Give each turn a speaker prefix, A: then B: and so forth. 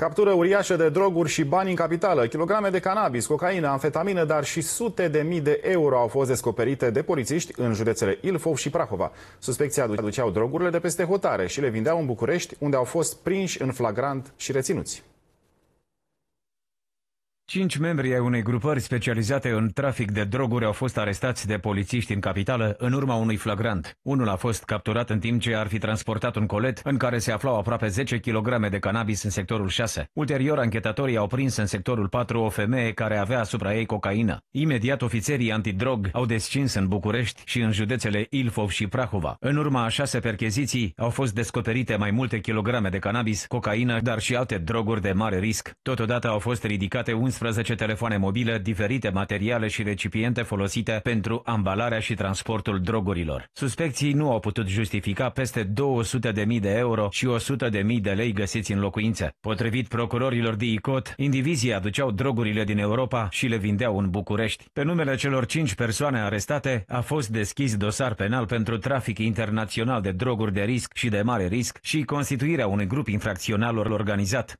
A: Captură uriașă de droguri și bani în capitală, kilograme de cannabis, cocaină, amfetamină, dar și sute de mii de euro au fost descoperite de polițiști în județele Ilfov și Prahova. Suspecții aduceau drogurile de peste hotare și le vindeau în București, unde au fost prinși în flagrant și reținuți.
B: Cinci membri ai unei grupări specializate în trafic de droguri au fost arestați de polițiști în capitală în urma unui flagrant. Unul a fost capturat în timp ce ar fi transportat un colet în care se aflau aproape 10 kg de cannabis în sectorul 6. Ulterior, anchetatorii au prins în sectorul 4 o femeie care avea asupra ei cocaină. Imediat, ofițerii antidrog au descins în București și în județele Ilfov și Prahova. În urma a șase percheziții au fost descoperite mai multe kilograme de cannabis, cocaină, dar și alte droguri de mare risc. Totodată au fost ridicate 11 11 telefoane mobile, diferite materiale și recipiente folosite pentru ambalarea și transportul drogurilor. Suspecții nu au putut justifica peste 200.000 de euro și 100.000 de lei găsiți în locuințe. Potrivit procurorilor de ICOT, indivizii aduceau drogurile din Europa și le vindeau în București. Pe numele celor cinci persoane arestate a fost deschis dosar penal pentru trafic internațional de droguri de risc și de mare risc și constituirea unui grup infracțional organizat.